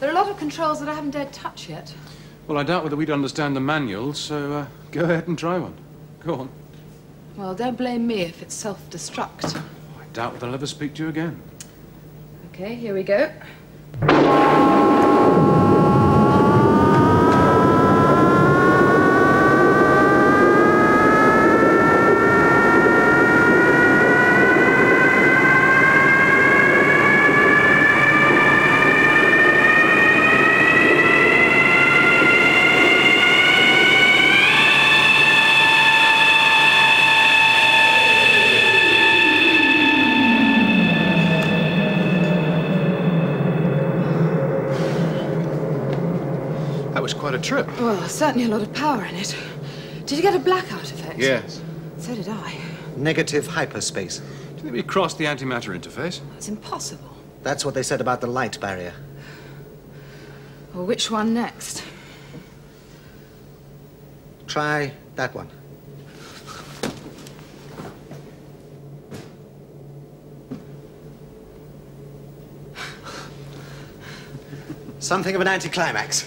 There are a lot of controls that I haven't dared touch yet. Well, I doubt whether we'd understand the manual, so uh, go ahead and try one. Go on. Well, don't blame me if it's self-destruct. I doubt whether I'll ever speak to you again. Okay, here we go. Was quite a trip. Well, certainly a lot of power in it. Did you get a blackout effect? Yes. So did I. Negative hyperspace. Do you think we crossed the antimatter interface? It's impossible. That's what they said about the light barrier. Well, which one next? Try that one. Something of an anticlimax.